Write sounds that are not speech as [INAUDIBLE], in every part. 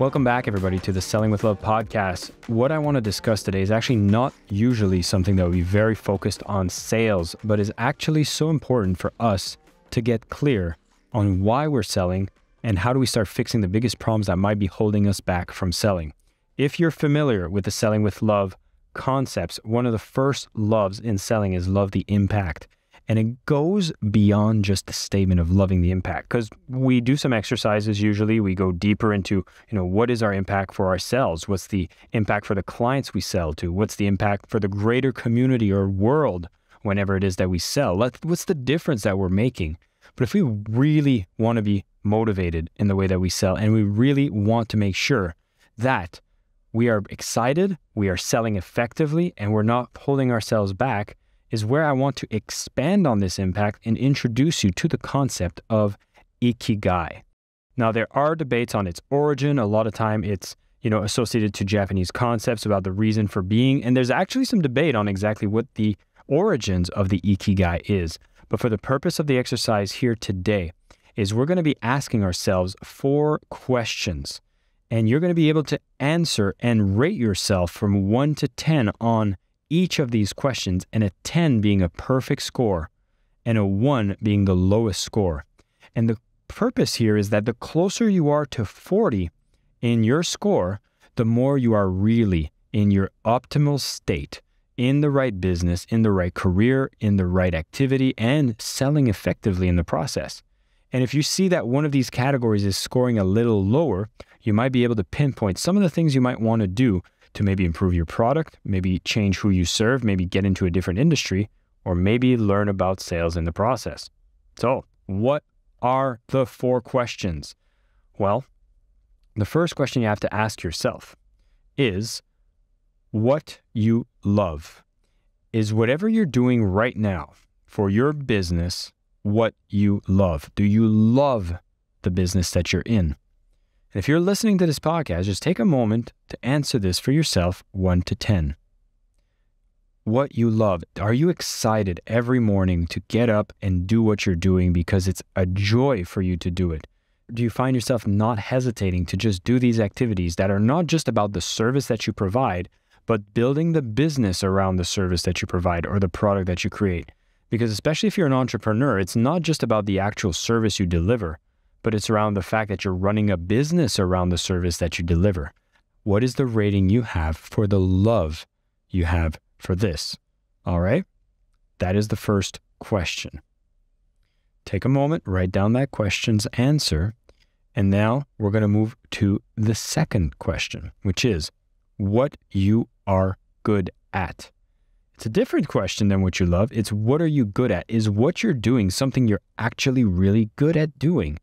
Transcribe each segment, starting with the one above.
Welcome back, everybody, to the Selling with Love podcast. What I want to discuss today is actually not usually something that would be very focused on sales, but is actually so important for us to get clear on why we're selling and how do we start fixing the biggest problems that might be holding us back from selling. If you're familiar with the Selling with Love concepts, one of the first loves in selling is love the impact. And it goes beyond just the statement of loving the impact because we do some exercises usually. We go deeper into, you know, what is our impact for ourselves? What's the impact for the clients we sell to? What's the impact for the greater community or world whenever it is that we sell? What's the difference that we're making? But if we really want to be motivated in the way that we sell and we really want to make sure that we are excited, we are selling effectively, and we're not holding ourselves back, is where I want to expand on this impact and introduce you to the concept of ikigai. Now, there are debates on its origin. A lot of time it's you know associated to Japanese concepts about the reason for being, and there's actually some debate on exactly what the origins of the ikigai is. But for the purpose of the exercise here today, is we're going to be asking ourselves four questions, and you're going to be able to answer and rate yourself from one to ten on each of these questions, and a 10 being a perfect score and a 1 being the lowest score. And the purpose here is that the closer you are to 40 in your score, the more you are really in your optimal state, in the right business, in the right career, in the right activity, and selling effectively in the process. And if you see that one of these categories is scoring a little lower, you might be able to pinpoint some of the things you might want to do to maybe improve your product, maybe change who you serve, maybe get into a different industry, or maybe learn about sales in the process. So, what are the four questions? Well, the first question you have to ask yourself is what you love. Is whatever you're doing right now for your business what you love? Do you love the business that you're in? And if you're listening to this podcast, just take a moment to answer this for yourself 1 to 10. What you love. Are you excited every morning to get up and do what you're doing because it's a joy for you to do it? Do you find yourself not hesitating to just do these activities that are not just about the service that you provide, but building the business around the service that you provide or the product that you create? Because especially if you're an entrepreneur, it's not just about the actual service you deliver but it's around the fact that you're running a business around the service that you deliver. What is the rating you have for the love you have for this? All right. That is the first question. Take a moment, write down that question's answer. And now we're going to move to the second question, which is what you are good at. It's a different question than what you love. It's what are you good at? Is what you're doing something you're actually really good at doing?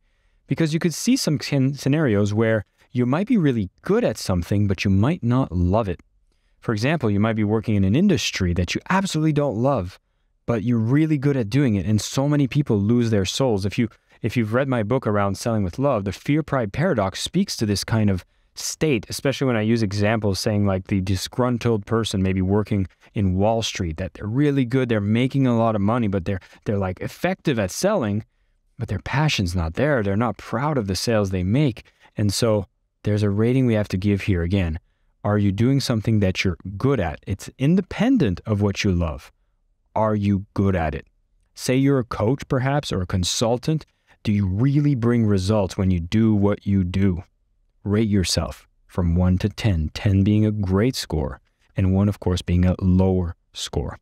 Because you could see some scenarios where you might be really good at something, but you might not love it. For example, you might be working in an industry that you absolutely don't love, but you're really good at doing it. And so many people lose their souls. If you if you've read my book around selling with love, the fear pride paradox speaks to this kind of state, especially when I use examples saying like the disgruntled person maybe working in Wall Street, that they're really good, they're making a lot of money, but they're they're like effective at selling, but their passion's not there. They're not proud of the sales they make. And so there's a rating we have to give here again. Are you doing something that you're good at? It's independent of what you love. Are you good at it? Say you're a coach, perhaps, or a consultant. Do you really bring results when you do what you do? Rate yourself from 1 to 10, 10 being a great score, and 1, of course, being a lower score.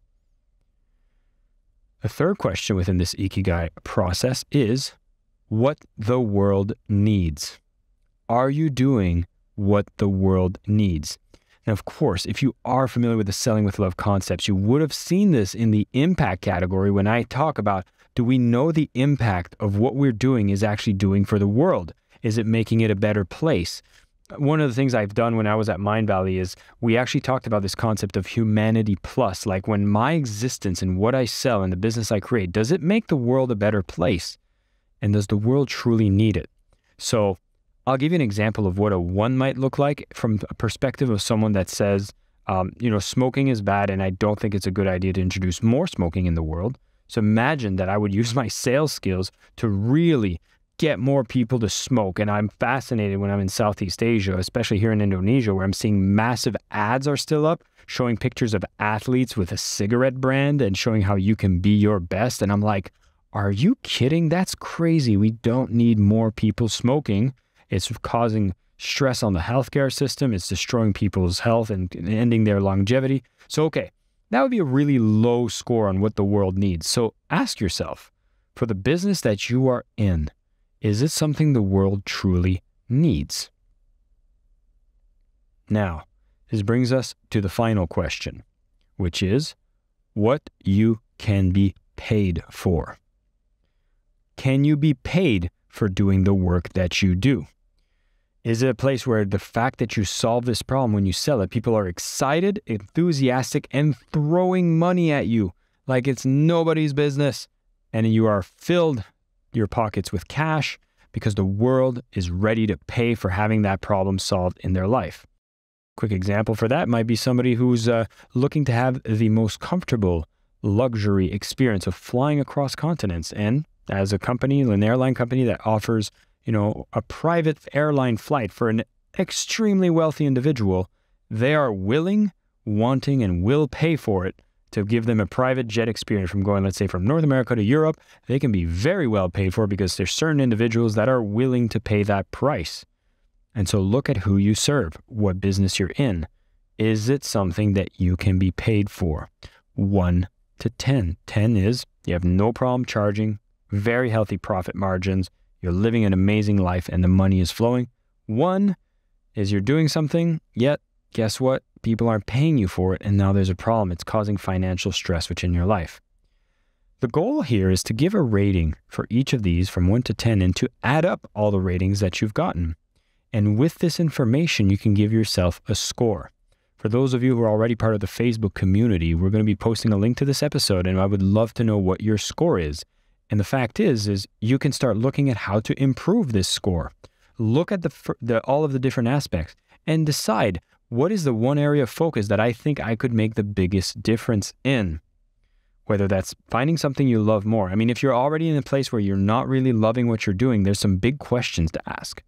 The third question within this Ikigai process is what the world needs. Are you doing what the world needs? And of course, if you are familiar with the selling with love concepts, you would have seen this in the impact category when I talk about do we know the impact of what we're doing is actually doing for the world? Is it making it a better place? One of the things I've done when I was at Mindvalley is we actually talked about this concept of humanity plus. Like when my existence and what I sell and the business I create, does it make the world a better place? And does the world truly need it? So I'll give you an example of what a one might look like from a perspective of someone that says, um, you know, smoking is bad and I don't think it's a good idea to introduce more smoking in the world. So imagine that I would use [LAUGHS] my sales skills to really get more people to smoke. And I'm fascinated when I'm in Southeast Asia, especially here in Indonesia, where I'm seeing massive ads are still up showing pictures of athletes with a cigarette brand and showing how you can be your best. And I'm like, are you kidding? That's crazy. We don't need more people smoking. It's causing stress on the healthcare system. It's destroying people's health and ending their longevity. So, okay, that would be a really low score on what the world needs. So ask yourself for the business that you are in, is it something the world truly needs? Now, this brings us to the final question, which is what you can be paid for. Can you be paid for doing the work that you do? Is it a place where the fact that you solve this problem when you sell it, people are excited, enthusiastic, and throwing money at you like it's nobody's business? And you are filled your pockets with cash because the world is ready to pay for having that problem solved in their life. Quick example for that might be somebody who's uh, looking to have the most comfortable luxury experience of flying across continents and as a company, an airline company that offers, you know, a private airline flight for an extremely wealthy individual, they are willing, wanting, and will pay for it to give them a private jet experience from going, let's say, from North America to Europe. They can be very well paid for because there's certain individuals that are willing to pay that price. And so look at who you serve, what business you're in. Is it something that you can be paid for? One to 10. 10 is you have no problem charging very healthy profit margins. You're living an amazing life and the money is flowing. One is you're doing something, yet guess what? People aren't paying you for it. And now there's a problem. It's causing financial stress within your life. The goal here is to give a rating for each of these from 1 to 10 and to add up all the ratings that you've gotten. And with this information, you can give yourself a score. For those of you who are already part of the Facebook community, we're going to be posting a link to this episode, and I would love to know what your score is. And the fact is, is you can start looking at how to improve this score. Look at the, the all of the different aspects and decide what is the one area of focus that I think I could make the biggest difference in. Whether that's finding something you love more. I mean, if you're already in a place where you're not really loving what you're doing, there's some big questions to ask.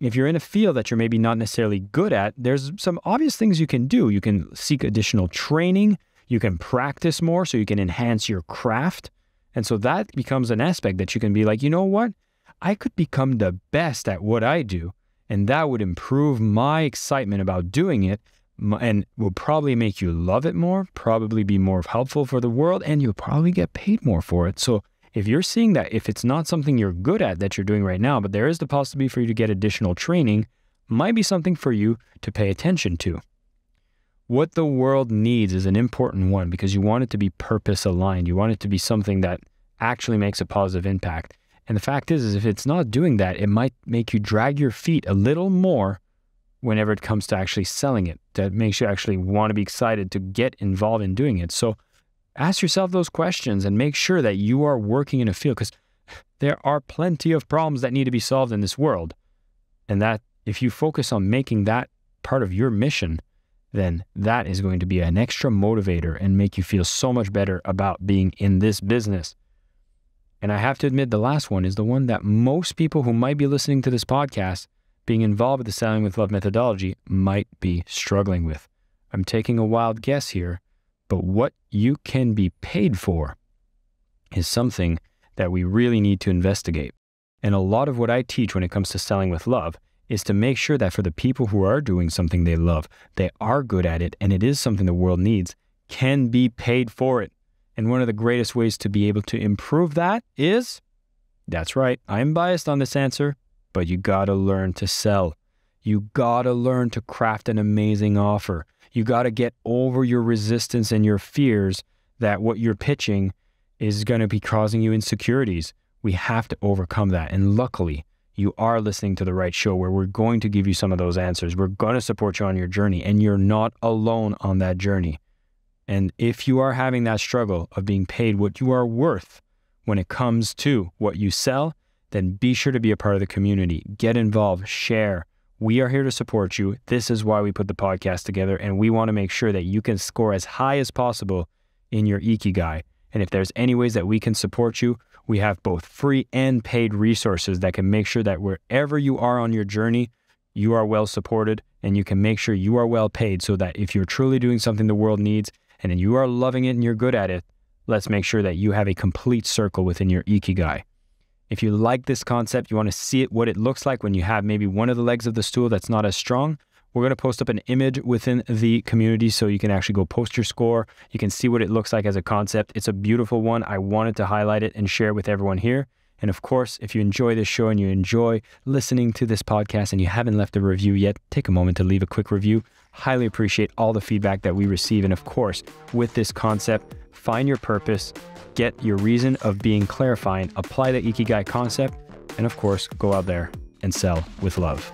If you're in a field that you're maybe not necessarily good at, there's some obvious things you can do. You can seek additional training, you can practice more so you can enhance your craft. And so that becomes an aspect that you can be like, you know what? I could become the best at what I do. And that would improve my excitement about doing it and will probably make you love it more, probably be more helpful for the world, and you'll probably get paid more for it. So if you're seeing that, if it's not something you're good at that you're doing right now, but there is the possibility for you to get additional training, might be something for you to pay attention to. What the world needs is an important one because you want it to be purpose aligned. You want it to be something that actually makes a positive impact. And the fact is, is if it's not doing that, it might make you drag your feet a little more whenever it comes to actually selling it. That makes you actually want to be excited to get involved in doing it. So ask yourself those questions and make sure that you are working in a field because [SIGHS] there are plenty of problems that need to be solved in this world. And that if you focus on making that part of your mission, then that is going to be an extra motivator and make you feel so much better about being in this business. And I have to admit, the last one is the one that most people who might be listening to this podcast, being involved with the Selling with Love methodology, might be struggling with. I'm taking a wild guess here, but what you can be paid for is something that we really need to investigate. And a lot of what I teach when it comes to selling with love is to make sure that for the people who are doing something they love, they are good at it, and it is something the world needs, can be paid for it. And one of the greatest ways to be able to improve that is that's right, I'm biased on this answer, but you gotta learn to sell. You gotta learn to craft an amazing offer. You gotta get over your resistance and your fears that what you're pitching is gonna be causing you insecurities. We have to overcome that. And luckily, you are listening to the right show where we're going to give you some of those answers. We're going to support you on your journey, and you're not alone on that journey. And if you are having that struggle of being paid what you are worth when it comes to what you sell, then be sure to be a part of the community. Get involved, share. We are here to support you. This is why we put the podcast together, and we want to make sure that you can score as high as possible in your Ikigai. And if there's any ways that we can support you, we have both free and paid resources that can make sure that wherever you are on your journey, you are well supported and you can make sure you are well paid so that if you're truly doing something the world needs and you are loving it and you're good at it, let's make sure that you have a complete circle within your ikigai. If you like this concept, you want to see it what it looks like when you have maybe one of the legs of the stool that's not as strong, we're going to post up an image within the community so you can actually go post your score. You can see what it looks like as a concept. It's a beautiful one. I wanted to highlight it and share it with everyone here. And of course, if you enjoy this show and you enjoy listening to this podcast and you haven't left a review yet, take a moment to leave a quick review. Highly appreciate all the feedback that we receive. And of course, with this concept, find your purpose, get your reason of being clarifying, apply the Ikigai concept, and of course, go out there and sell with love.